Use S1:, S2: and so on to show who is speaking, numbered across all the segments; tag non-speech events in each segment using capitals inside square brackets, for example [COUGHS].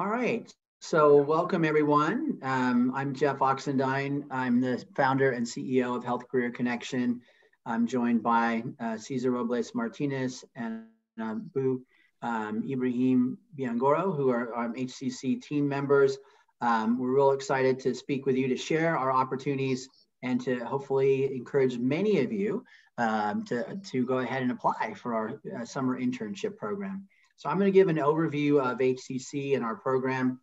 S1: All right. So welcome everyone. Um, I'm Jeff Oxendine. I'm the founder and CEO of Health Career Connection. I'm joined by uh, Cesar Robles Martinez and uh, Boo um, Ibrahim Biangoro, who are HCC team members. Um, we're real excited to speak with you to share our opportunities and to hopefully encourage many of you um, to, to go ahead and apply for our uh, summer internship program. So I'm going to give an overview of HCC and our program,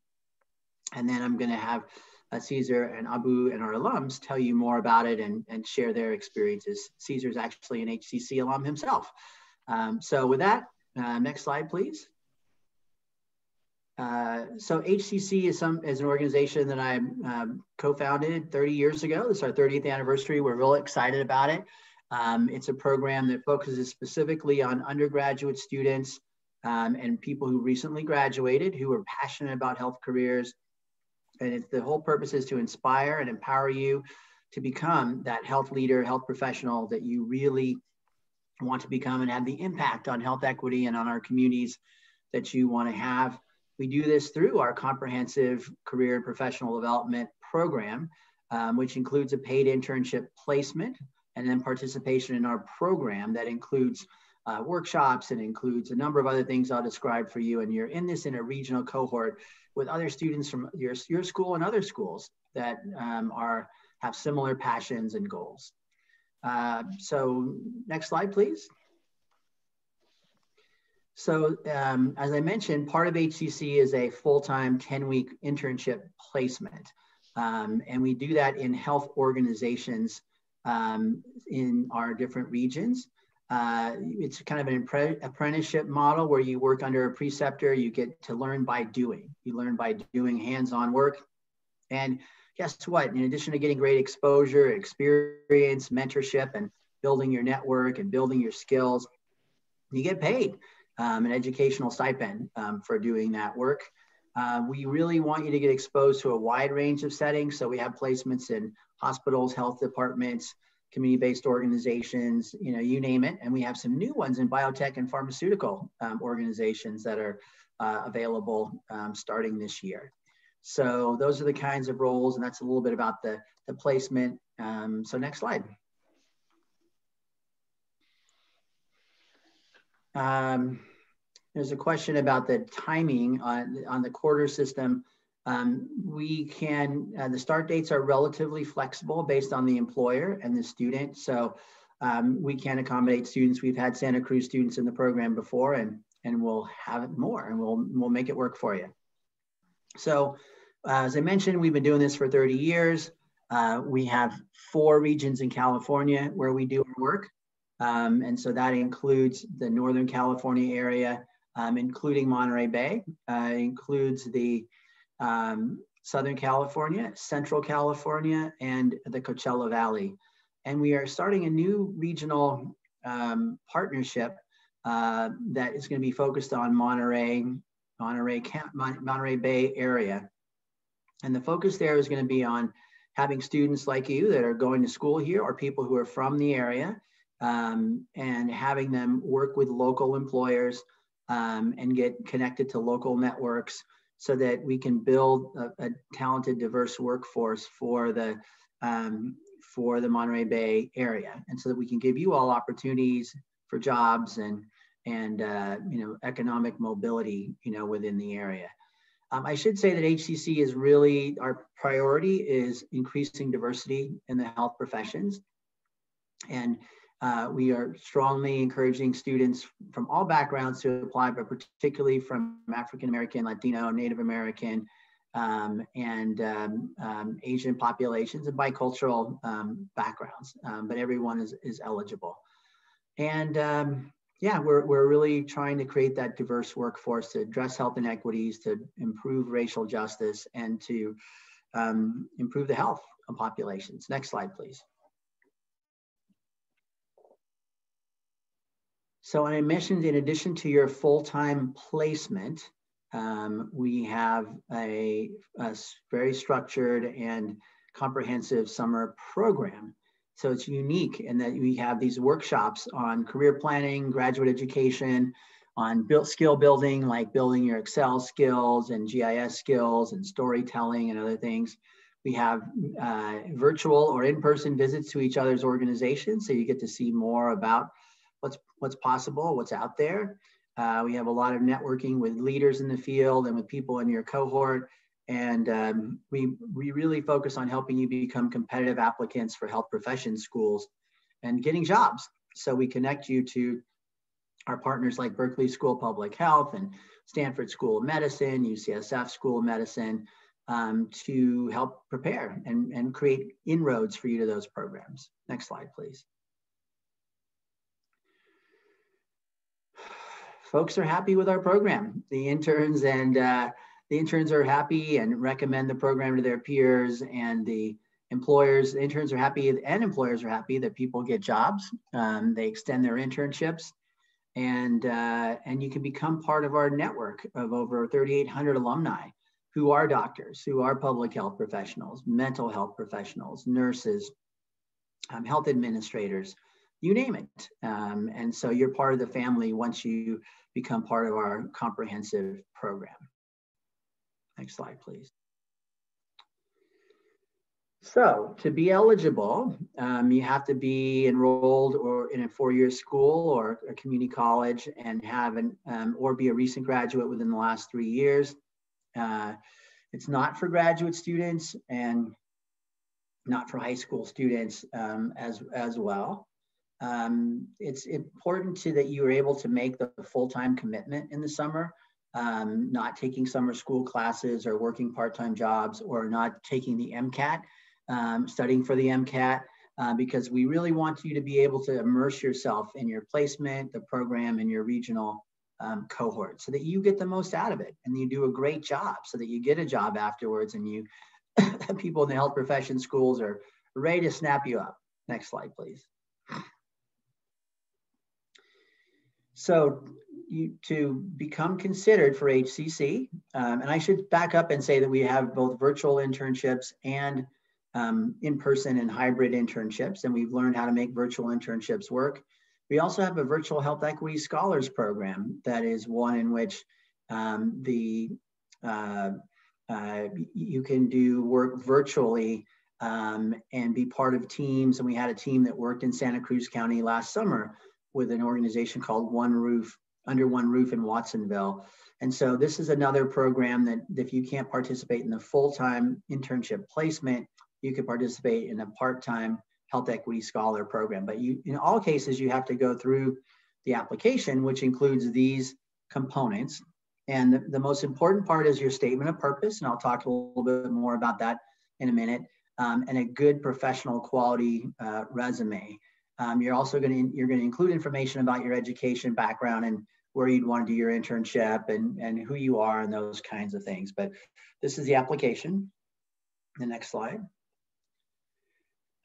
S1: and then I'm going to have uh, Cesar and Abu and our alums tell you more about it and, and share their experiences. Cesar is actually an HCC alum himself. Um, so with that, uh, next slide, please. Uh, so HCC is some is an organization that I um, co-founded 30 years ago. Is our 30th anniversary. We're real excited about it. Um, it's a program that focuses specifically on undergraduate students um, and people who recently graduated who are passionate about health careers. And it's, the whole purpose is to inspire and empower you to become that health leader, health professional that you really want to become and have the impact on health equity and on our communities that you want to have. We do this through our comprehensive career and professional development program, um, which includes a paid internship placement and then participation in our program that includes uh, workshops and includes a number of other things I'll describe for you. And you're in this in a regional cohort with other students from your, your school and other schools that um, are have similar passions and goals. Uh, so next slide, please. So um, as I mentioned, part of HCC is a full-time 10-week internship placement. Um, and we do that in health organizations um, in our different regions. Uh, it's kind of an apprenticeship model where you work under a preceptor. You get to learn by doing. You learn by doing hands-on work. And guess what? In addition to getting great exposure, experience, mentorship, and building your network and building your skills, you get paid um, an educational stipend um, for doing that work. Uh, we really want you to get exposed to a wide range of settings. So we have placements in hospitals, health departments, community-based organizations, you know, you name it. And we have some new ones in biotech and pharmaceutical um, organizations that are uh, available um, starting this year. So those are the kinds of roles, and that's a little bit about the, the placement. Um, so next slide. Um, there's a question about the timing on, on the quarter system. Um, we can, uh, the start dates are relatively flexible based on the employer and the student. So um, we can accommodate students. We've had Santa Cruz students in the program before and, and we'll have more and we'll, we'll make it work for you. So uh, as I mentioned, we've been doing this for 30 years. Uh, we have four regions in California where we do our work. Um, and so that includes the Northern California area, um, including Monterey Bay, uh, includes the um, Southern California, Central California, and the Coachella Valley. And we are starting a new regional um, partnership uh, that is going to be focused on Monterey, Monterey, Monterey Bay area. And the focus there is going to be on having students like you that are going to school here or people who are from the area um, and having them work with local employers um, and get connected to local networks so that we can build a, a talented, diverse workforce for the um, for the Monterey Bay area, and so that we can give you all opportunities for jobs and and uh, you know economic mobility, you know, within the area. Um, I should say that HCC is really our priority is increasing diversity in the health professions, and uh, we are strongly encouraging students from all backgrounds to apply, but particularly from African American, Latino, Native American, um, and um, um, Asian populations and bicultural um, backgrounds, um, but everyone is, is eligible. And um, yeah, we're, we're really trying to create that diverse workforce to address health inequities, to improve racial justice, and to improve the health of populations. Next slide, please. So I mentioned in addition to your full-time placement, um, we have a, a, very structured and comprehensive summer program. So it's unique in that we have these workshops on career planning, graduate education, on skill building, like building your Excel skills and GIS skills and storytelling and other things. We have uh, virtual or in-person visits to each other's organizations, so you get to see more about what's possible, what's out there. Uh, we have a lot of networking with leaders in the field and with people in your cohort. And um, we, we really focus on helping you become competitive applicants for health profession schools and getting jobs. So we connect you to our partners like Berkeley School of Public Health and Stanford School of Medicine, UCSF School of Medicine, um, to help prepare and, and create inroads for you to those programs. Next slide, please. Folks are happy with our program. The interns and uh, the interns are happy and recommend the program to their peers and the employers, the interns are happy and employers are happy that people get jobs. Um, they extend their internships and, uh, and you can become part of our network of over 3,800 alumni who are doctors, who are public health professionals, mental health professionals, nurses, um, health administrators, you name it. Um, and so you're part of the family once you become part of our comprehensive program. Next slide, please. So to be eligible, um, you have to be enrolled or in a four-year school or a community college and have an, um, or be a recent graduate within the last three years. Uh, it's not for graduate students and not for high school students um, as, as well. Um, it's important to that you are able to make the full-time commitment in the summer um, not taking summer school classes or working part-time jobs or not taking the MCAT, um, studying for the MCAT, uh, because we really want you to be able to immerse yourself in your placement, the program, and your regional um, cohort so that you get the most out of it and you do a great job so that you get a job afterwards and you [COUGHS] people in the health profession schools are ready to snap you up. Next slide, please. So you, to become considered for HCC, um, and I should back up and say that we have both virtual internships and um, in-person and hybrid internships, and we've learned how to make virtual internships work. We also have a virtual health equity scholars program that is one in which um, the uh, uh, you can do work virtually um, and be part of teams. And we had a team that worked in Santa Cruz County last summer with an organization called One Roof under one roof in Watsonville. And so this is another program that if you can't participate in the full-time internship placement, you could participate in a part-time health equity scholar program. But you, in all cases, you have to go through the application, which includes these components. And the, the most important part is your statement of purpose. And I'll talk a little bit more about that in a minute. Um, and a good professional quality uh, resume. Um, you're also going to you're going to include information about your education background and where you'd want to do your internship and, and who you are and those kinds of things. But this is the application. The next slide.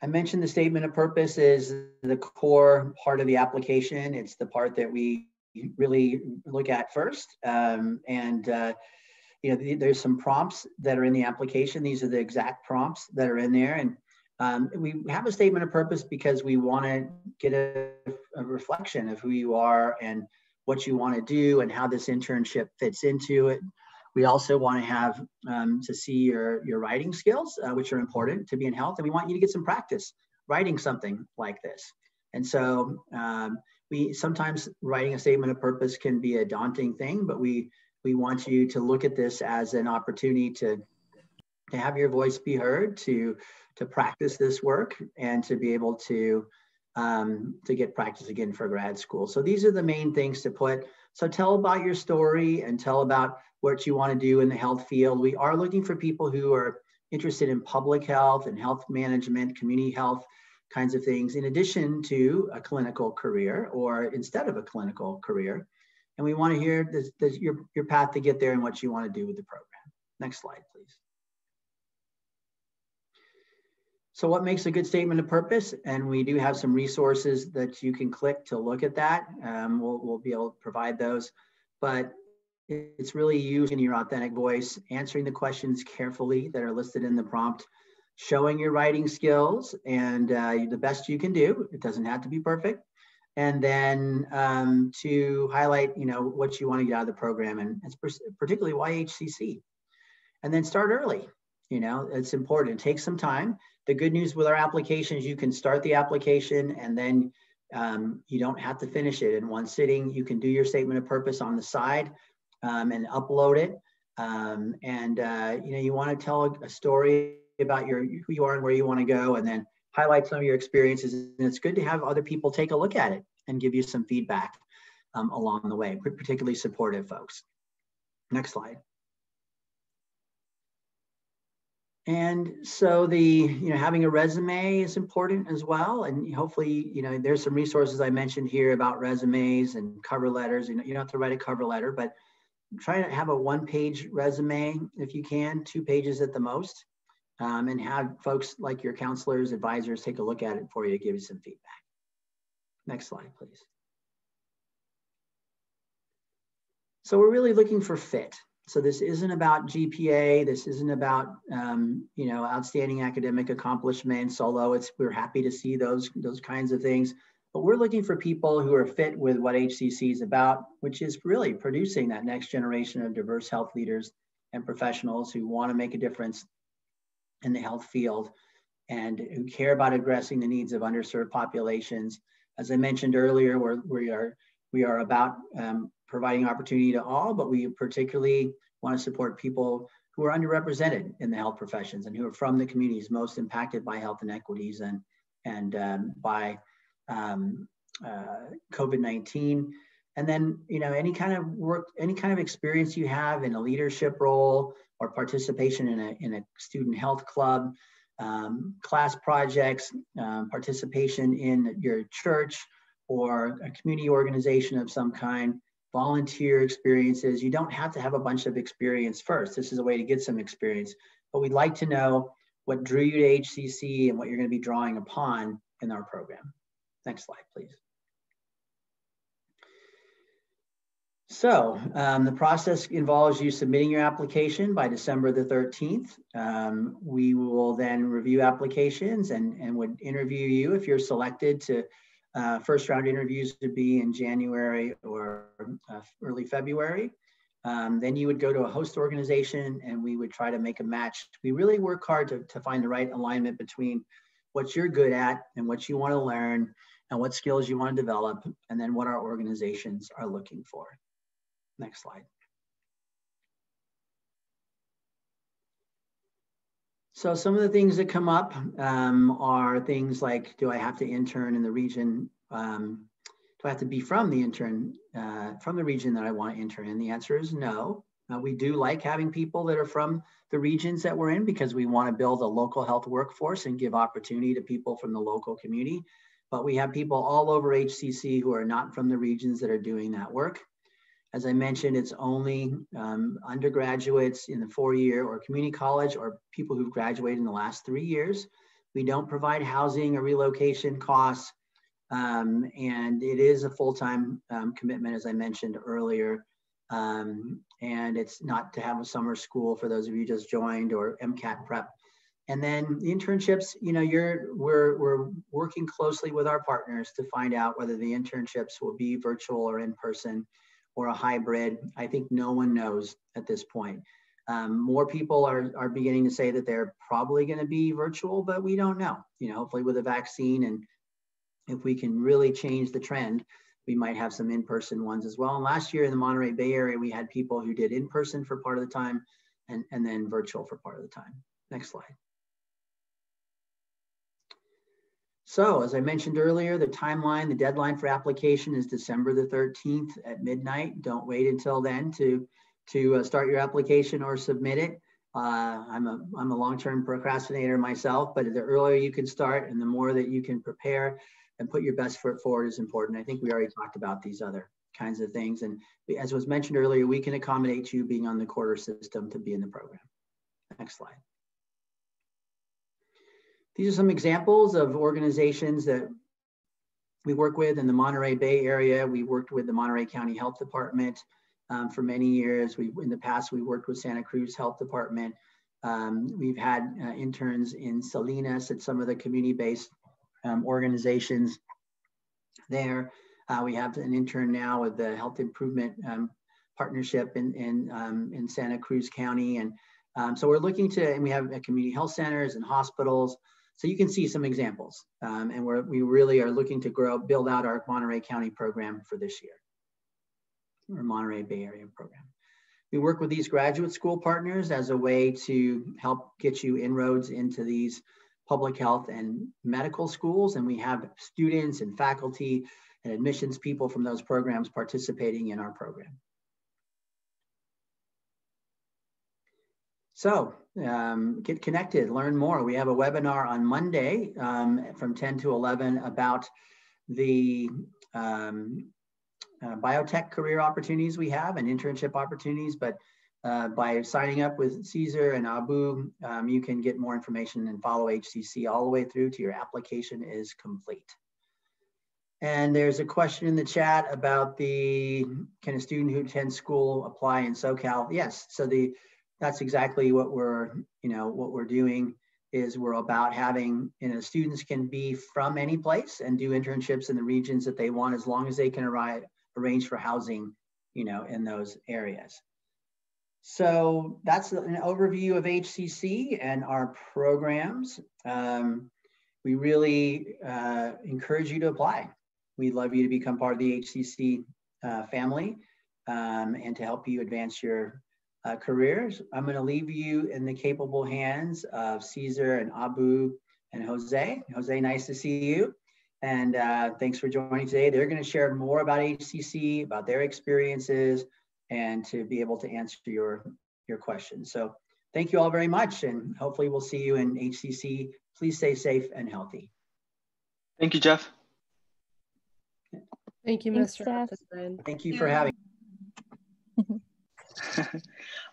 S1: I mentioned the statement of purpose is the core part of the application. It's the part that we really look at first. Um, and uh, you know, there's some prompts that are in the application. These are the exact prompts that are in there. And um, we have a statement of purpose because we want to get a, a reflection of who you are and what you want to do and how this internship fits into it. We also want to have um, to see your, your writing skills, uh, which are important to be in health. And we want you to get some practice writing something like this. And so um, we sometimes writing a statement of purpose can be a daunting thing, but we we want you to look at this as an opportunity to to have your voice be heard, to to practice this work, and to be able to um, to get practice again for grad school. So these are the main things to put. So tell about your story and tell about what you want to do in the health field. We are looking for people who are interested in public health and health management, community health kinds of things, in addition to a clinical career or instead of a clinical career. And we want to hear this, this, your, your path to get there and what you want to do with the program. Next slide, please. So what makes a good statement of purpose? And we do have some resources that you can click to look at that. Um, we'll, we'll be able to provide those, but it's really using your authentic voice, answering the questions carefully that are listed in the prompt, showing your writing skills and uh, the best you can do. It doesn't have to be perfect. and then um, to highlight, you know, what you want to get out of the program, and particularly why HCC. And then start early. You know, it's important. It takes some time. The good news with our applications, you can start the application and then um, you don't have to finish it in one sitting. You can do your statement of purpose on the side um, and upload it. Um, and uh, you know, you want to tell a story about your who you are and where you want to go, and then highlight some of your experiences. And it's good to have other people take a look at it and give you some feedback um, along the way, particularly supportive folks. Next slide. And so the, you know, having a resume is important as well. And hopefully, you know, there's some resources I mentioned here about resumes and cover letters. You know, you don't have to write a cover letter, but try to have a one page resume if you can, two pages at the most um, and have folks like your counselors, advisors take a look at it for you to give you some feedback. Next slide, please. So we're really looking for fit. So this isn't about GPA. This isn't about um, you know outstanding academic accomplishments. Although it's we're happy to see those those kinds of things, but we're looking for people who are fit with what HCC is about, which is really producing that next generation of diverse health leaders and professionals who want to make a difference in the health field and who care about addressing the needs of underserved populations. As I mentioned earlier, we're, we are we are about um, providing opportunity to all, but we particularly want to support people who are underrepresented in the health professions and who are from the communities most impacted by health inequities and and um, by um, uh, COVID-19. And then, you know, any kind of work, any kind of experience you have in a leadership role or participation in a, in a student health club, um, class projects, um, participation in your church or a community organization of some kind, volunteer experiences. You don't have to have a bunch of experience first. This is a way to get some experience, but we'd like to know what drew you to HCC and what you're going to be drawing upon in our program. Next slide, please. So um, the process involves you submitting your application by December the 13th. Um, we will then review applications and, and would interview you if you're selected to uh, first round interviews would be in January or uh, early February. Um, then you would go to a host organization and we would try to make a match. We really work hard to, to find the right alignment between what you're good at and what you want to learn and what skills you want to develop, and then what our organizations are looking for. Next slide. So some of the things that come up um, are things like, do I have to intern in the region? Um, do I have to be from the intern, uh, from the region that I want to intern in? The answer is no. Uh, we do like having people that are from the regions that we're in because we want to build a local health workforce and give opportunity to people from the local community. But we have people all over HCC who are not from the regions that are doing that work. As I mentioned, it's only um, undergraduates in the four-year or community college or people who've graduated in the last three years. We don't provide housing or relocation costs. Um, and it is a full-time um, commitment, as I mentioned earlier. Um, and it's not to have a summer school for those of you just joined or MCAT prep. And then the internships, you know, you're we're we're working closely with our partners to find out whether the internships will be virtual or in person or a hybrid. I think no one knows at this point. Um, more people are, are beginning to say that they're probably going to be virtual, but we don't know. You know, hopefully with a vaccine and if we can really change the trend, we might have some in-person ones as well. And last year in the Monterey Bay Area, we had people who did in-person for part of the time and, and then virtual for part of the time. Next slide. So as I mentioned earlier, the timeline, the deadline for application is December the 13th at midnight. Don't wait until then to, to uh, start your application or submit it. Uh, I'm a, I'm a long-term procrastinator myself, but the earlier you can start and the more that you can prepare and put your best foot forward is important. I think we already talked about these other kinds of things. And as was mentioned earlier, we can accommodate you being on the quarter system to be in the program. Next slide. These are some examples of organizations that we work with in the Monterey Bay area. We worked with the Monterey County Health Department um, for many years. We, in the past, we worked with Santa Cruz Health Department. Um, we've had uh, interns in Salinas at some of the community-based um, organizations there. Uh, we have an intern now with the Health Improvement um, Partnership in in, um, in Santa Cruz County, and um, so we're looking to, and we have community health centers and hospitals. So you can see some examples, um, and we're, we really are looking to grow, build out our Monterey County program for this year, or Monterey Bay Area program. We work with these graduate school partners as a way to help get you inroads into these public health and medical schools. And we have students and faculty and admissions people from those programs participating in our program. So um, get connected, learn more. We have a webinar on Monday um, from 10 to 11 about the um, uh, biotech career opportunities we have and internship opportunities. But uh, by signing up with Caesar and Abu, um, you can get more information and follow HCC all the way through to your application is complete. And there's a question in the chat about the, can a student who attends school apply in SoCal? Yes, so the that's exactly what we're, you know, what we're doing is we're about having, you know, students can be from any place and do internships in the regions that they want as long as they can arrive, arrange for housing, you know, in those areas. So that's an overview of HCC and our programs. Um, we really uh, encourage you to apply. We'd love you to become part of the HCC uh, family um, and to help you advance your uh, careers. I'm going to leave you in the capable hands of Caesar and Abu and Jose. Jose, nice to see you. And uh, thanks for joining today. They're going to share more about HCC, about their experiences, and to be able to answer your, your questions. So thank you all very much, and hopefully we'll see you in HCC. Please stay safe and healthy.
S2: Thank you, Jeff.
S3: Thank you, Mr. Thank,
S1: Thank you for having [LAUGHS]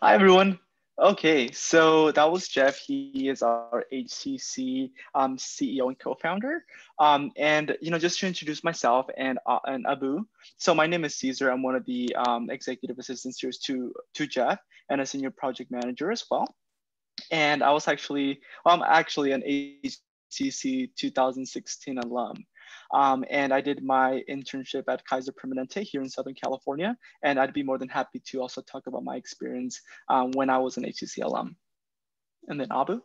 S2: Hi, everyone. Okay, so that was Jeff. He is our HCC um, CEO and co-founder. Um, and you know, just to introduce myself and uh, and Abu. So my name is Caesar. I'm one of the um, executive assistants here to to Jeff and a senior project manager as well. And I was actually, well, I'm actually an HCC 2016 alum. Um, and I did my internship at Kaiser Permanente here in Southern California. And I'd be more than happy to also talk about my experience um, when I was an HCC alum. And then Abu.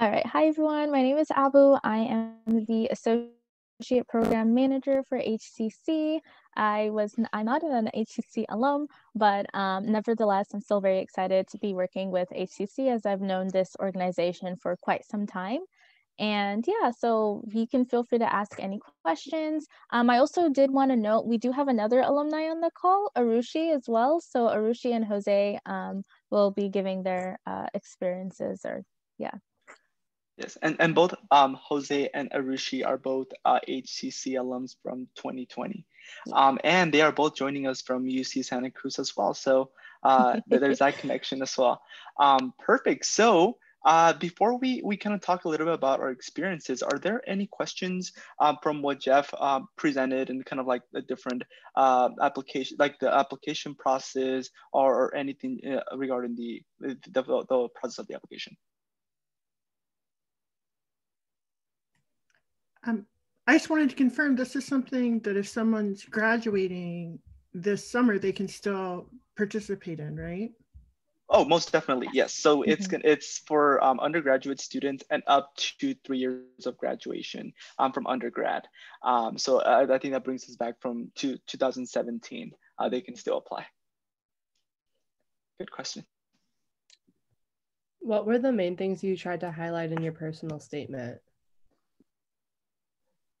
S4: All right. Hi, everyone. My name is Abu. I am the Associate Program Manager for HCC. I was I'm not an HCC alum, but um, nevertheless, I'm still very excited to be working with HCC as I've known this organization for quite some time. And yeah, so you can feel free to ask any questions. Um, I also did want to note we do have another alumni on the call, Arushi as well. So Arushi and Jose um, will be giving their uh, experiences or yeah.
S2: Yes, and, and both um, Jose and Arushi are both uh, HCC alums from 2020. Um, and they are both joining us from UC Santa Cruz as well. So uh, [LAUGHS] there's that connection as well. Um, perfect. So uh, before we, we kind of talk a little bit about our experiences, are there any questions um, from what Jeff um, presented and kind of like the different uh, application, like the application process or, or anything uh, regarding the, the, the process of the application?
S3: Um, I just wanted to confirm this is something that if someone's graduating this summer, they can still participate in, right?
S2: Oh, most definitely, yes. So mm-hmm. it's it's for um, undergraduate students and up to three years of graduation um, from undergrad. Um, so uh, I think that brings us back from to 2017. Uh, they can still apply. Good question.
S5: What were the main things you tried to highlight in your personal statement?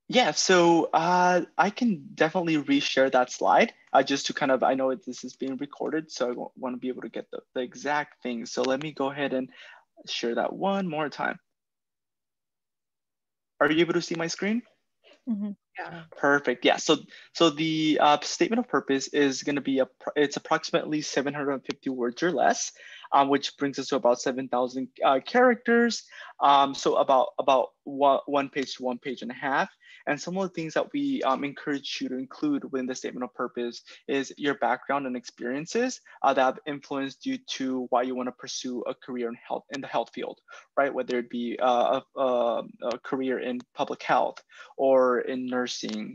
S2: Yeah, so uh, I can definitely reshare that slide uh, just to kind of, I know this is being recorded, so I want to be able to get the, the exact thing. So let me go ahead and share that one more time. Are you able to see my screen?
S4: Mm -hmm. Yeah.
S2: Perfect. Yeah. So so the uh, statement of purpose is going to be a it's approximately 750 words or less. um, which brings us to about 7,000 uh, characters. Um, so about, about one, one page to one page and a half. And some of the things that we um, encourage you to include within the statement of purpose is your background and experiences uh, that have influenced you to why you want to pursue a career in health in the health field, right? Whether it be uh, a, a, a, career in public health or in nursing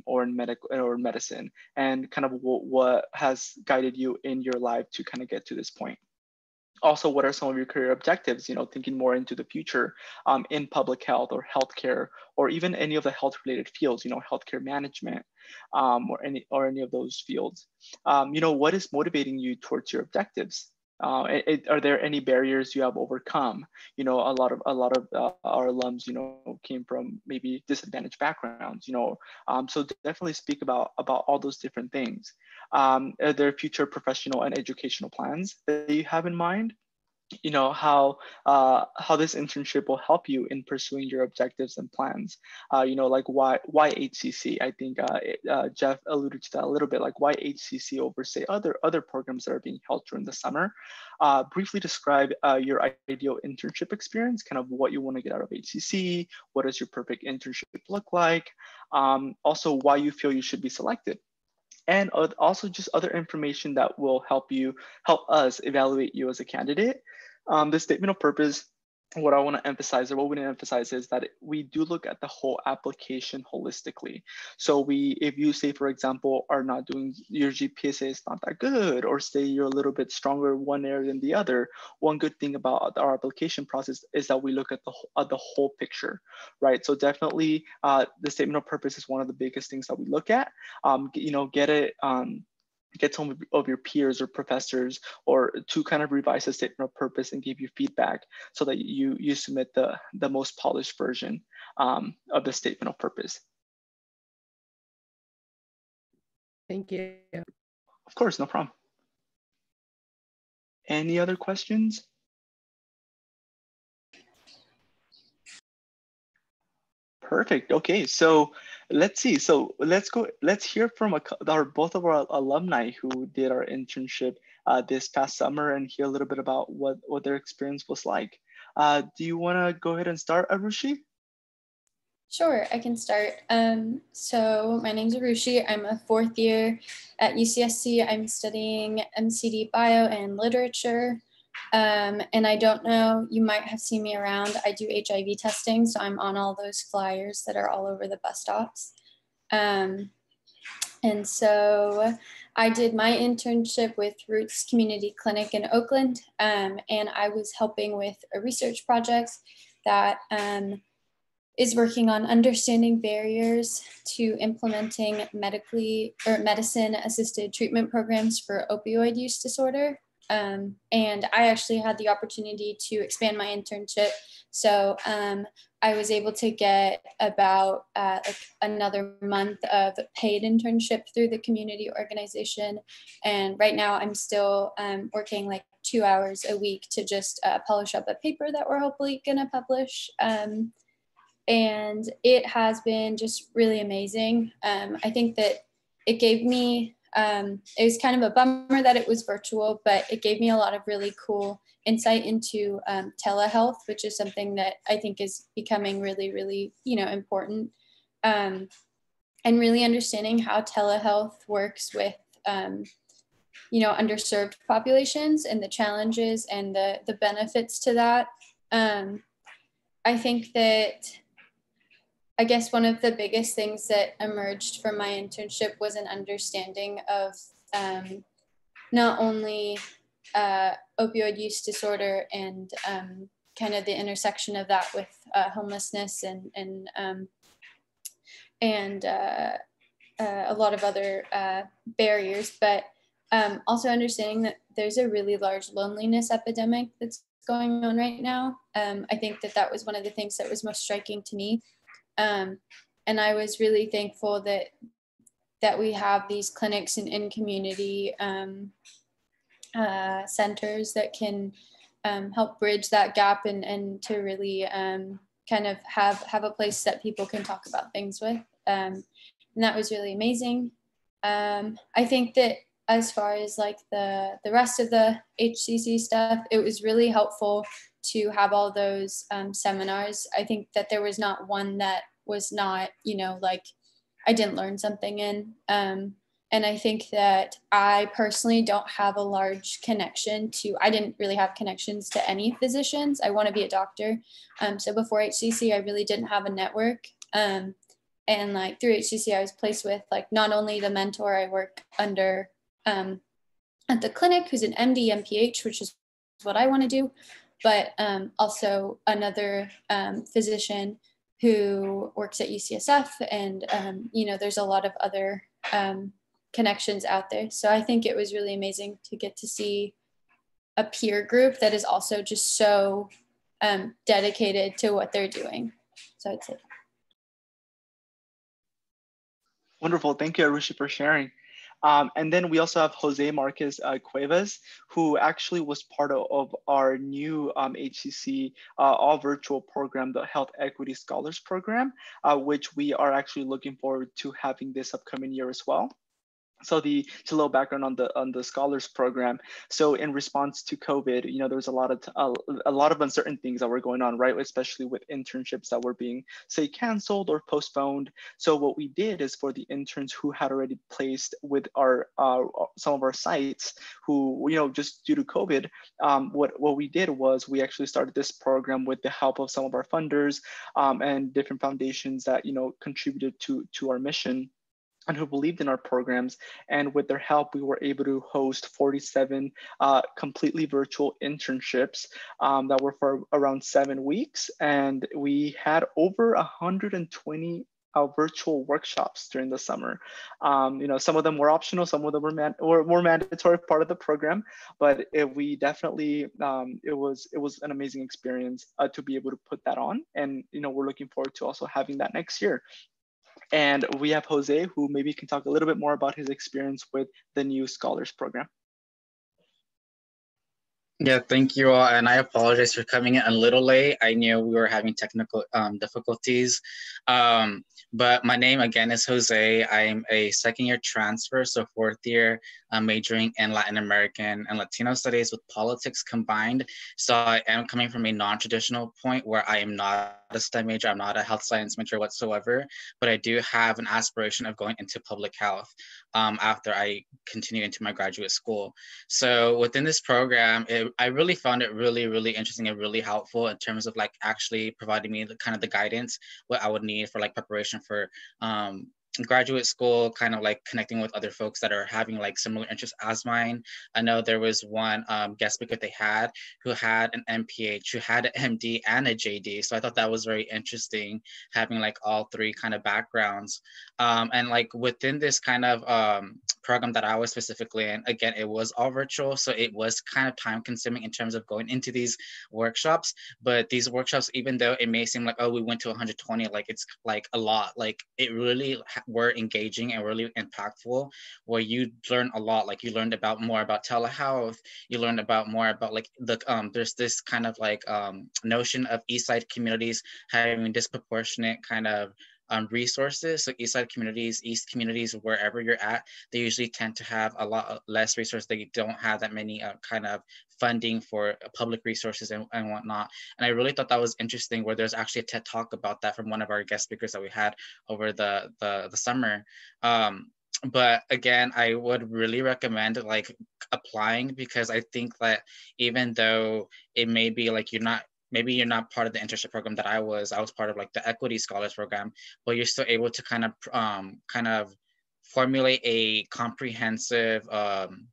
S2: or in medical or medicine, and kind of what, what has guided you in your life to kind of get to this point. Also what are some of your career objectives you know thinking more into the future um, in public health or healthcare or even any of the health related fields you know healthcare management um, or any or any of those fields? Um, you know what is motivating you towards your objectives uh, it, are there any barriers you have overcome? You know a lot of a lot of uh, our alums you know came from maybe disadvantaged backgrounds you know. Um, so definitely speak about about all those different things. Um, are there future professional and educational plans that you have in mind you know how uh, how this internship will help you in pursuing your objectives and plans. Uh, you know like why why hcc i think uh, uh, jeff alluded to that a little bit like why hcc over say other other programs that are being held during the summer. Uh, briefly describe uh, your ideal internship experience kind of what you want to get out of hcc what does your perfect internship look like? Um, also why you feel you should be selected and also just other information that will help you help us evaluate you as a candidate. Um, the statement of purpose what I want to emphasize or what we want to emphasize is that we do look at the whole application holistically. So we, if you say, for example, are not doing your GPSA is not that good, or say you're a little bit stronger one area than the other, one good thing about our application process is that we look at the, at the whole picture, right? So definitely uh, the statement of purpose is one of the biggest things that we look at. Um, you know, get it, um, get some of your peers or professors or to kind of revise the statement of purpose and give you feedback so that you you submit the the most polished version um, of the statement of purpose.
S5: Thank you.
S2: Of course no problem. Any other questions? Perfect. Okay, so let's see. So let's go. Let's hear from a, our both of our alumni who did our internship uh, this past summer and hear a little bit about what what their experience was like. Uh, do you want to go ahead and start, Arushi?
S6: Sure, I can start. Um, so my name's Arushi. I'm a fourth year at UCSC. I'm studying MCD Bio and Literature. Um, and I don't know, you might have seen me around. I do HIV testing, so I'm on all those flyers that are all over the bus stops. Um, and so I did my internship with Roots Community Clinic in Oakland, um, and I was helping with a research project that um, is working on understanding barriers to implementing medically or medicine assisted treatment programs for opioid use disorder. Um, and I actually had the opportunity to expand my internship. So um, I was able to get about uh, like another month of paid internship through the community organization. And right now I'm still um, working like two hours a week to just uh, polish up a paper that we're hopefully going to publish. Um, and it has been just really amazing. Um, I think that it gave me um, it was kind of a bummer that it was virtual, but it gave me a lot of really cool insight into um, telehealth, which is something that I think is becoming really, really, you know, important. Um, and really understanding how telehealth works with, um, you know, underserved populations and the challenges and the the benefits to that. Um, I think that I guess one of the biggest things that emerged from my internship was an understanding of um, not only uh, opioid use disorder and um, kind of the intersection of that with uh, homelessness and and um, and uh, uh a lot of other uh, barriers, but um, also understanding that there's a really large loneliness epidemic that's going on right now. Um, I think that that was one of the things that was most striking to me um, and I was really thankful that that we have these clinics and in community um, uh, centers that can um, help bridge that gap and, and to really um, kind of have have a place that people can talk about things with. Um, and that was really amazing. Um, I think that as far as like the the rest of the HCC stuff, it was really helpful to have all those um, seminars. I think that there was not one that was not, you know, like I didn't learn something in. Um, and I think that I personally don't have a large connection to, I didn't really have connections to any physicians. I want to be a doctor. Um, so before HCC, I really didn't have a network. Um, and like through HCC, I was placed with like not only the mentor I work under um, at the clinic, who's an MD MPH, which is what I want to do, but um, also another um, physician who works at UCSF. And, um, you know, there's a lot of other um, connections out there. So I think it was really amazing to get to see a peer group that is also just so um, dedicated to what they're doing. So I'd say.
S2: Wonderful. Thank you, Arushi, for sharing. Um, and then we also have Jose Marquez uh, Cuevas, who actually was part of, of our new um, HCC uh, all virtual program, the Health Equity Scholars Program, uh, which we are actually looking forward to having this upcoming year as well so the just a little background on the on the scholars program. So in response to covid you know there's a lot of a lot of uncertain things that were going on right? Especially with internships that were being say canceled or postponed. So what we did is for the interns who had already placed with our uh, some of our sites who you know just due to covid um, what what we did was we actually started this program with the help of some of our funders um, and different foundations that you know contributed to to our mission and who believed in our programs. And with their help, we were able to host 47 uh, completely virtual internships um, that were for around seven weeks. And we had over 120 uh, virtual workshops during the summer. Um, you know, some of them were optional, some of them were, man- were more mandatory [LAUGHS] part of the program, but it, we definitely, um, it was it was an amazing experience uh, to be able to put that on. And, you know, we're looking forward to also having that next year. And we have Jose, who maybe can talk a little bit more about his experience with the new Scholars Program.
S7: Yeah, thank you all. And I apologize for coming in a little late. I knew we were having technical um, difficulties. Um, but my name again is Jose. I'm a second year transfer, so fourth year uh, majoring in Latin American and Latino studies with politics combined. So I am coming from a non-traditional point where I am not a STEM major, I'm not a health science major whatsoever, but I do have an aspiration of going into public health um, after I continue into my graduate school. So within this program, it, I really found it really, really interesting and really helpful in terms of like actually providing me the kind of the guidance what I would need for like preparation for um, graduate school, kind of like connecting with other folks that are having like similar interests as mine. I know there was one um, guest speaker they had who had an MPH, who had an MD and a JD. So I thought that was very interesting having like all three kind of backgrounds. Um, and like within this kind of um, program that I was specifically in, again, it was all virtual. So it was kind of time consuming in terms of going into these workshops. But these workshops, even though it may seem like, oh, we went to 120, like it's like a lot, like it really were engaging and really impactful where you learn a lot like you learned about more about telehealth you learned about more about like the um there's this kind of like um notion of east side communities having disproportionate kind of um, resources. So east side communities, east communities, wherever you're at, they usually tend to have a lot less resources. They don't have that many uh, kind of funding for uh, public resources and, and whatnot. And I really thought that was interesting where there's actually a TED talk about that from one of our guest speakers that we had over the, the, the summer. Um, but again i would really recommend like applying because i think that even though it may be like you're not maybe you're not part of the internship program that I was. I was part of like the equity scholars program, but you're still able to kind of um, kind of formulate a comprehensive um,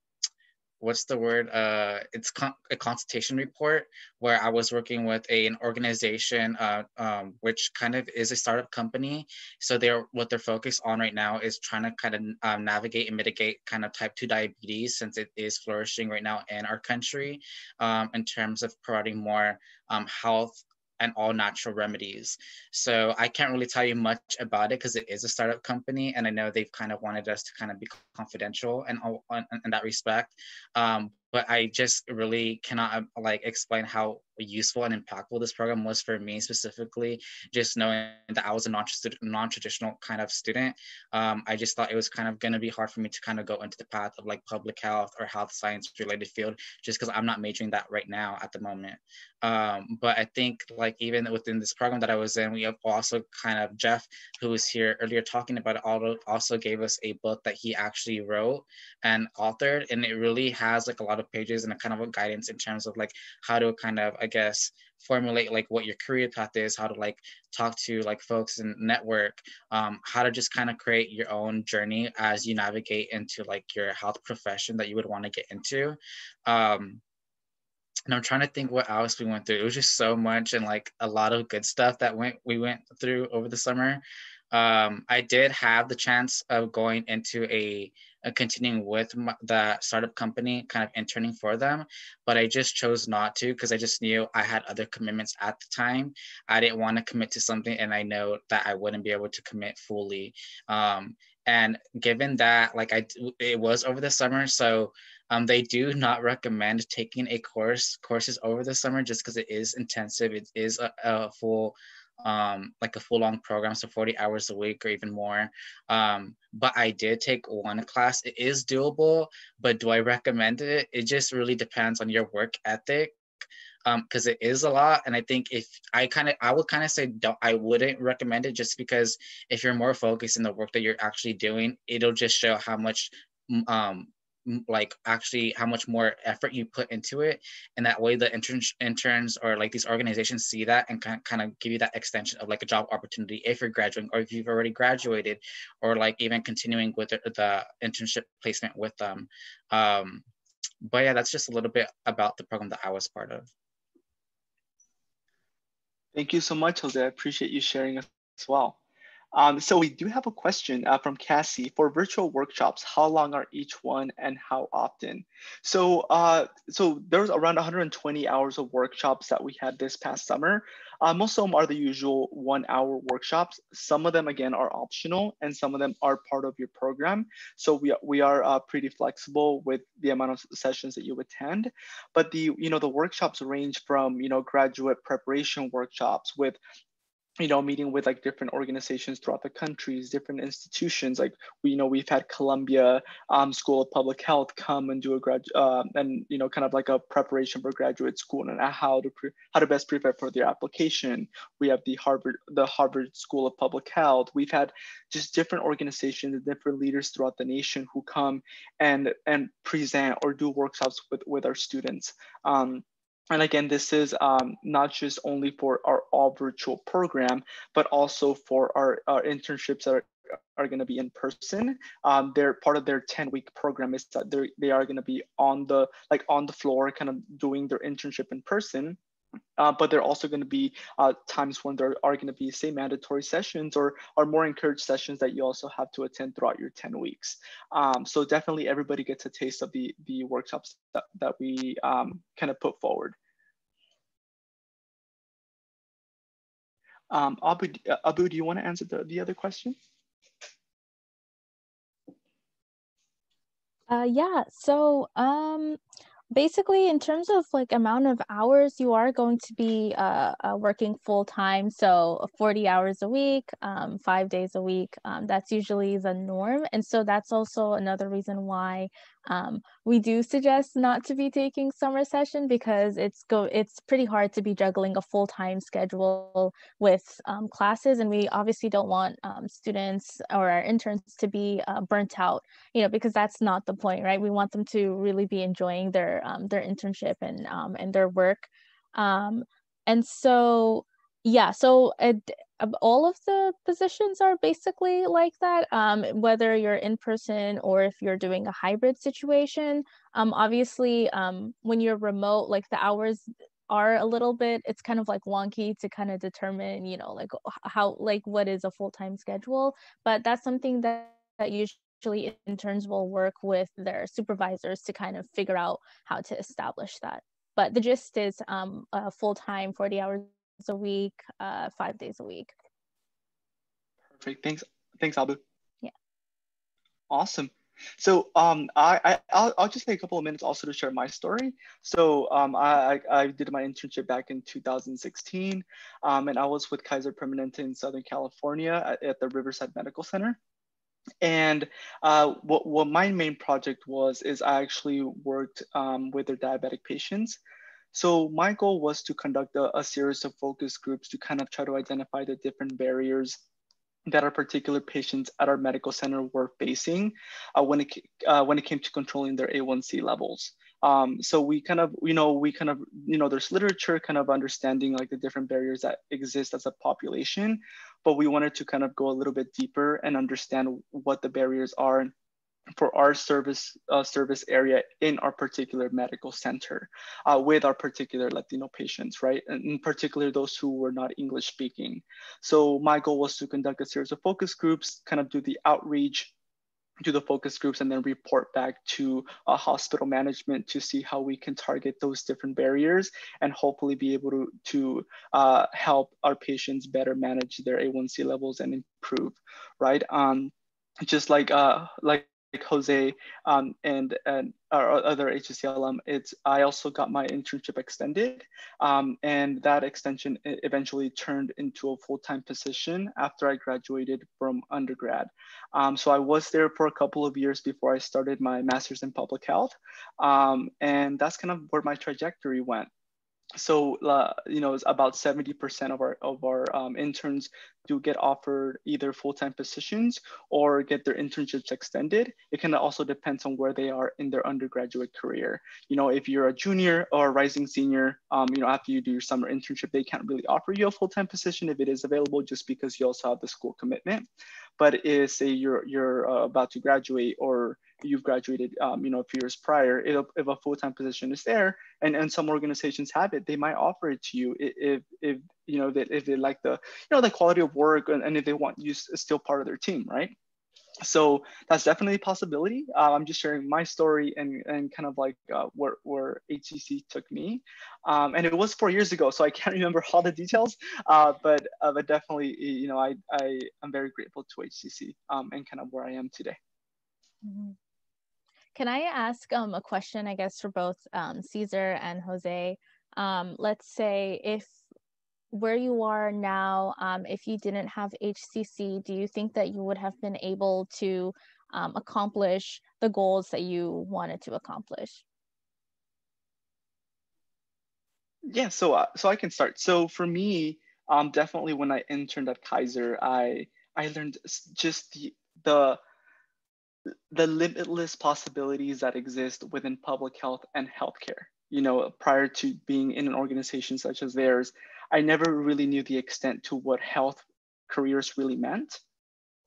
S7: what's the word? Uh, it's con- a consultation report where I was working with a, an organization, uh, um, which kind of is a startup company. So they're what they're focused on right now is trying to kind of um, navigate and mitigate kind of type two diabetes since it is flourishing right now in our country um, in terms of providing more um, health and all natural remedies. So I can't really tell you much about it because it is a startup company, and I know they've kind of wanted us to kind of be confidential and in, in, that respect. Um, but I just really cannot like explain how useful and impactful this program was for me specifically, just knowing that I was a non-traditional kind of student. Um, I just thought it was kind of going to be hard for me to kind of go into the path of like public health or health science related field, just because I'm not majoring that right now at the moment. Um, but I think like even within this program that I was in, we have also kind of Jeff, who was here earlier talking about it, also gave us a book that he actually wrote and authored, and it really has like a lot of pages and a kind of a guidance in terms of like how to kind of I guess formulate like what your career path is, how to like talk to like folks and network, um, how to just kind of create your own journey as you navigate into like your health profession that you would want to get into. Um, and I'm trying to think what else we went through. It was just so much and like a lot of good stuff that went we went through over the summer. Um, I did have the chance of going into a, a continuing with my, the startup company, kind of interning for them, but I just chose not to because I just knew I had other commitments at the time. I didn't want to commit to something, and I know that I wouldn't be able to commit fully. Um, and given that, like I, it was over the summer, so um, they do [LAUGHS] not recommend taking a course courses over the summer just because it is intensive. It is a, a full um, like a full long program, so 40 hours a week or even more. Um, but I did take one class. It is doable, but do I recommend it? It just really depends on your work ethic Um because um, it is a lot. And I think if I kind of, I would kind of say don't, I wouldn't recommend it just because if you're more focused in the work that you're actually doing, it'll just show how much um, like actually how much more effort you put into it and that way the interns interns or like these organizations see that and kind kind of give you that extension of like a job opportunity if you're graduating or if you've already graduated or like even continuing with the, the internship placement with them. Um but yeah that's just a little bit about the program that i was part of.
S2: Thank you so much jose. I appreciate you sharing as well um, so we do have a question uh, from Cassie for virtual workshops. How long are each one and how often? So uh, so there's around 120 hours of workshops that we had this past summer. Uh, most of them are the usual one hour workshops. Some of them again are optional and some of them are part of your program. So we, we are uh, pretty flexible with the amount of sessions that you attend. But the, you know, the workshops range from, you know, graduate preparation workshops with you know, meeting with like different organizations throughout the countries, different institutions. Like we, you know, we've had Columbia um, School of Public Health come and do a grad, uh, and you know, kind of like a preparation for graduate school and how to pre- how to best prepare for their application. We have the Harvard, the Harvard School of Public Health. We've had just different organizations and different leaders throughout the nation who come and and present or do workshops with with our students. Um, and again, this is um, not just only for our all virtual program, but also for our, our internships that are, are going to be in person. Um, they're part of their 10 week program is that they they are going to be on the like on the floor, kind of doing their internship in person. Uh, but there are also going to be uh, times when there are going to be say mandatory sessions or are more encouraged sessions that you also have to attend throughout your 10 weeks. Um, so definitely everybody gets a taste of the, the workshops that, that we um, kind of put forward. Um, Abu, uh, Abu, do you want to answer the, the other question?
S4: Uh, yeah, so um, basically in terms of like amount of hours you are going to be uh, uh, working full time so 40 hours a week um, five days a week um, that's usually the norm and so that's also another reason why um, we do suggest not to be taking summer session because it's go it's pretty hard to be juggling a full-time schedule with um, classes and we obviously don't want um, students or our interns to be uh, burnt out you know because that's not the point right? We want them to really be enjoying their um, their internship and um, and their work. Um, and so yeah so it, all of the positions are basically like that um, whether you're in person or if you're doing a hybrid situation. Um, obviously um, when you're remote like the hours are a little bit it's kind of like wonky to kind of determine you know like how like what is a full-time schedule but that's something that, that usually interns will work with their supervisors to kind of figure out how to establish that. But the gist is um, a full-time 40 hours a week, uh, five days a week.
S2: Perfect. Thanks. Thanks, Abu.
S4: Yeah.
S2: Awesome. So um, I, I will just take a couple of minutes also to share my story. So um, I, I did my internship back in 2016, um, and I was with Kaiser Permanente in Southern California at, at the Riverside Medical Center. And uh, what, what my main project was is I actually worked um, with their diabetic patients. So my goal was to conduct a, a series of focus groups to kind of try to identify the different barriers that our particular patients at our medical center were facing uh, when it uh, when it came to controlling their A1C levels. Um, so we kind of, you know, we kind of, you know, there's literature kind of understanding like the different barriers that exist as a population, but we wanted to kind of go a little bit deeper and understand what the barriers are for our service uh, service area in our particular medical center uh, with our particular Latino patients, right? And in particular, those who were not English speaking. So my goal was to conduct a series of focus groups, kind of do the outreach, do the focus groups, and then report back to uh, hospital management to see how we can target those different barriers and hopefully be able to, to uh, help our patients better manage their A1C levels and improve, right? Um, just like uh, like like Jose um, and and our other HCC alum, it's I also got my internship extended, um, and that extension eventually turned into a full time position after I graduated from undergrad. Um, so I was there for a couple of years before I started my master's in public health, um, and that's kind of where my trajectory went so uh, you know about 70% of our of our um, interns do get offered either full-time positions or get their internships extended. It kind of also depends on where they are in their undergraduate career. You know if you're a junior or a rising senior um, you know after you do your summer internship they can't really offer you a full-time position if it is available just because you also have the school commitment. But if say you're you're uh, about to graduate or you've graduated, um, you know, a few years prior, if, if a full-time position is there, and, and some organizations have it, they might offer it to you if, if you know, that if they like the, you know, the quality of work and, and if they want you still part of their team, right? So that's definitely a possibility. Uh, I'm just sharing my story and, and kind of like uh, where, where HCC took me. Um, and it was four years ago, so I can't [LAUGHS] remember all the details, uh, but, uh, but definitely, you know, I, I, I'm very grateful to HCC um, and kind of where I am today. Mm -hmm.
S4: Can I ask um, a question, I guess, for both um, Caesar and Jose? Um, let's say if where you are now, um, if you didn't have HCC, do you think that you would have been able to um, accomplish the goals that you wanted to accomplish?
S2: Yeah, so uh, so I can start. So for me, um, definitely when I interned at Kaiser, I I learned just the the the limitless possibilities that exist within public health and healthcare. You know, prior to being in an organization such as theirs, I never really knew the extent to what health careers really meant.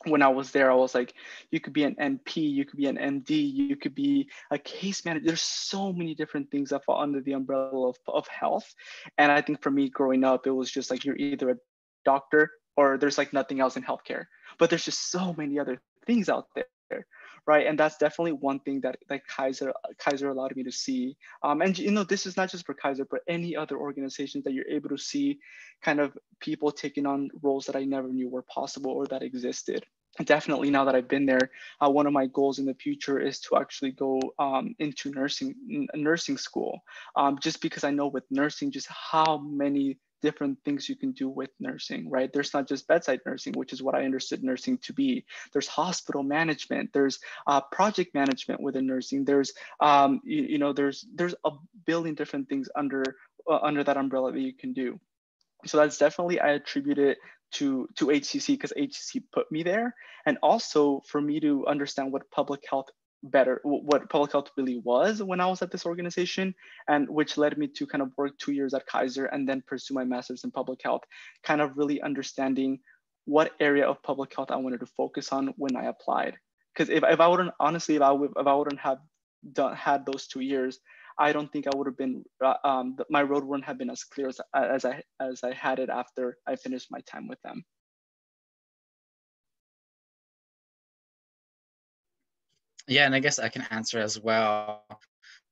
S2: When I was there, I was like, you could be an NP, you could be an MD, you could be a case manager. There's so many different things that fall under the umbrella of, of health. And I think for me growing up, it was just like you're either a doctor or there's like nothing else in healthcare. But there's just so many other things out there right? And that's definitely one thing that, that Kaiser Kaiser allowed me to see. Um, and you know, this is not just for Kaiser, but any other organizations that you're able to see kind of people taking on roles that I never knew were possible or that existed. Definitely, now that I've been there, uh, one of my goals in the future is to actually go um, into nursing nursing school, um, just because I know with nursing just how many different things you can do with nursing, right? There's not just bedside nursing, which is what I understood nursing to be. There's hospital management. There's uh, project management within nursing. There's, um, you, you, know, there's there's a billion different things under uh, under that umbrella that you can do. So that's definitely I attribute it to to HCC because HCC put me there, and also for me to understand what public health better what public health really was when I was at this organization, and which led me to kind of work two years at Kaiser and then pursue my master's in public health, kind of really understanding what area of public health I wanted to focus on when I applied. Because if, if I wouldn't, honestly, if I, would, if I wouldn't have done, had those two years, I don't think I would have been, uh, um, my road wouldn't have been as clear as, as, I, as I had it after I finished my time with them.
S7: Yeah, and I guess I can answer as well.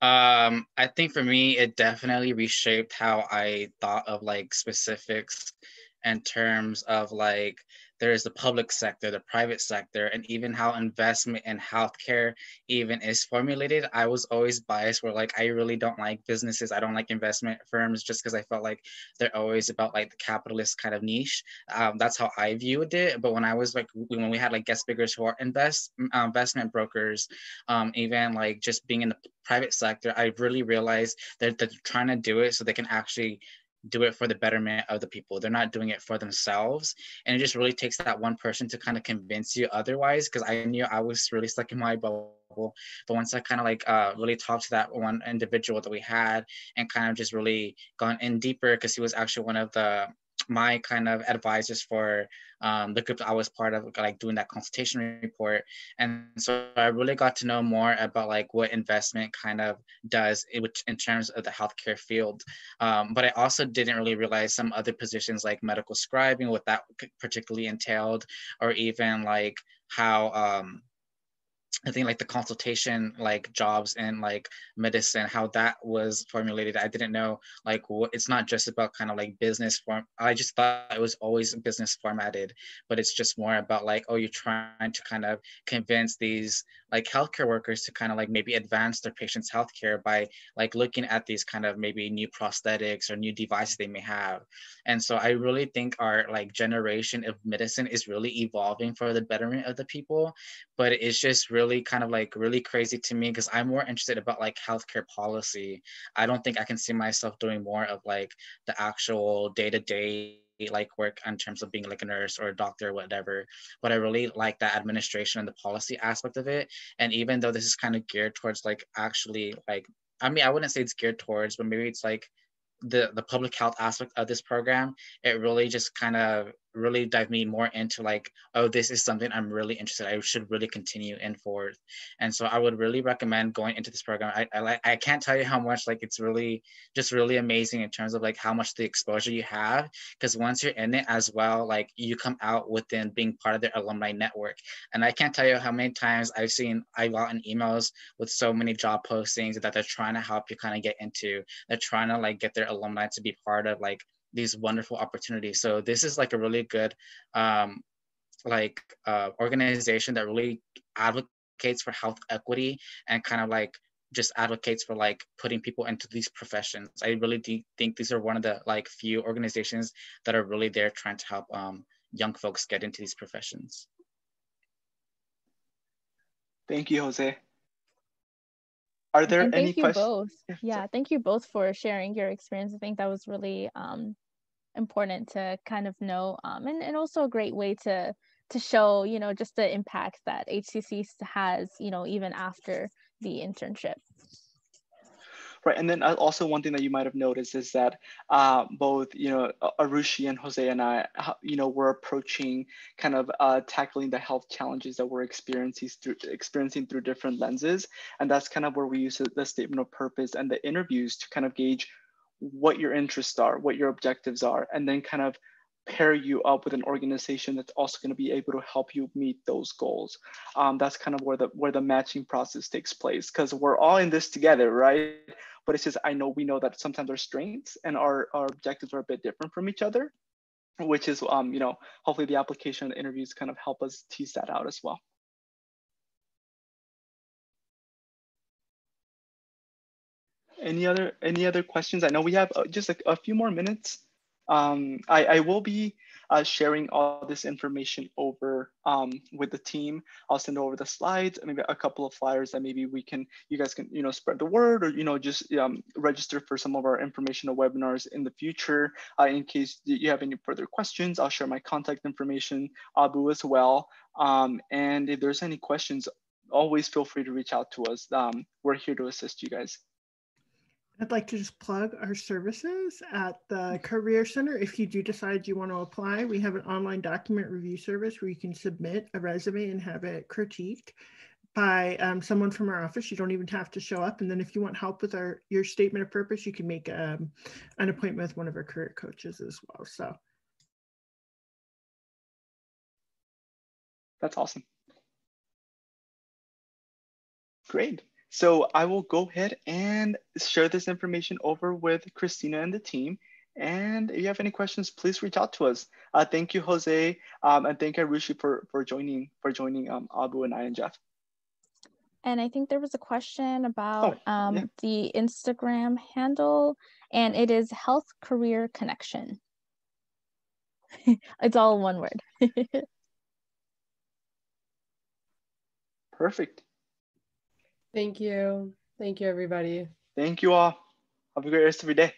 S7: Um, I think for me, it definitely reshaped how I thought of like specifics in terms of like there's the public sector, the private sector, and even how investment in healthcare even is formulated. I was always biased where like I really don't like businesses. I don't like investment firms just because I felt like they're always about like the capitalist kind of niche. Um, that's how I viewed it. But when I was like when we had like guest speakers who are invest uh, investment brokers, um, even like just being in the private sector, I really realized that they're trying to do it so they can actually do it for the betterment of the people. They're not doing it for themselves. And it just really takes that one person to kind of convince you otherwise. Cause I knew I was really stuck in my bubble. But once I kind of like uh, really talked to that one individual that we had and kind of just really gone in deeper because he was actually one of the my kind of advisors for um, the group that I was part of, like doing that consultation report. And so I really got to know more about like what investment kind of does in terms of the healthcare field. Um, but I also didn't really realize some other positions like medical scribing, what that particularly entailed, or even like how um, I think like the consultation like jobs and like medicine, how that was formulated. I didn't know like what it's not just about kind of like business form. I just thought it was always business formatted, but it's just more about like, oh, you're trying to kind of convince these like healthcare workers to kind of like maybe advance their patients' healthcare by like looking at these kind of maybe new prosthetics or new devices they may have. And so I really think our like generation of medicine is really evolving for the betterment of the people, but it's just really kind of like really crazy to me because I'm more interested about like healthcare policy. I don't think I can see myself doing more of like the actual day-to-day like work in terms of being like a nurse or a doctor or whatever but i really like that administration and the policy aspect of it and even though this is kind of geared towards like actually like i mean i wouldn't say it's geared towards but maybe it's like the the public health aspect of this program it really just kind of really dive me more into like, oh, this is something I'm really interested. I should really continue in forward. And so I would really recommend going into this program. I, I like I can't tell you how much like it's really just really amazing in terms of like how much the exposure you have. Because once you're in it as well, like you come out within being part of their alumni network. And I can't tell you how many times I've seen I've gotten emails with so many job postings that they're trying to help you kind of get into. They're trying to like get their alumni to be part of like these wonderful opportunities. So this is like a really good um, like uh, organization that really advocates for health equity and kind of like just advocates for like putting people into these professions. I really do think these are one of the like few organizations that are really there trying to help um, young folks get into these professions.
S2: Thank you, Jose. Are there
S4: and
S2: any
S4: questions? both. Yeah, thank you both for sharing your experience. I think that was really um, important to kind of know, um, and and also a great way to to show, you know, just the impact that HCC has, you know, even after the internship.
S2: Right, and then uh, also one thing that you might have noticed is that uh, both, you know, Arushi and Jose and I, you know, we're approaching kind of uh, tackling the health challenges that we're experiencing through experiencing through different lenses, and that's kind of where we use the statement of purpose and the interviews to kind of gauge what your interests are, what your objectives are, and then kind of pair you up with an organization that's also going to be able to help you meet those goals. Um, that's kind of where the where the matching process takes place because we're all in this together, right? But it's just I know we know that sometimes our strengths and our, our objectives are a bit different from each other, which is um, you know, hopefully the application interviews kind of help us tease that out as well. Any other any other questions? I know we have uh, just a few more minutes. Um, I, I will be uh, sharing all this information over um, with the team. I'll send over the slides, maybe a couple of flyers that maybe we can, you guys can, you know, spread the word or, you know, just um, register for some of our informational webinars in the future. Uh, in case you have any further questions, I'll share my contact information, Abu as well. Um, and if there's any questions, always feel free to reach out to us. Um, we're here to assist you guys.
S3: I'd like to just plug our services at the Career Center. If you do decide you want to apply, we have an online document review service where you can submit a resume and have it critiqued by um, someone from our office. You don't even have to show up. And then if you want help with our your statement of purpose, you can make um, an appointment with one of our career coaches as well. So
S2: that's awesome. Great. So I will go ahead and share this information over with Christina and the team. And if you have any questions, please reach out to us. Uh, thank you, Jose, um, and thank you, Rushi, for for joining for joining um, Abu and I and Jeff.
S4: And I think there was a question about
S2: Oh,
S4: um,
S2: yeah.
S4: the Instagram handle, and it is Health Career Connection. [LAUGHS] it's all one word. [LAUGHS]
S2: Perfect.
S5: Thank you. Thank you, everybody.
S2: Thank you all. Have a great rest of your day.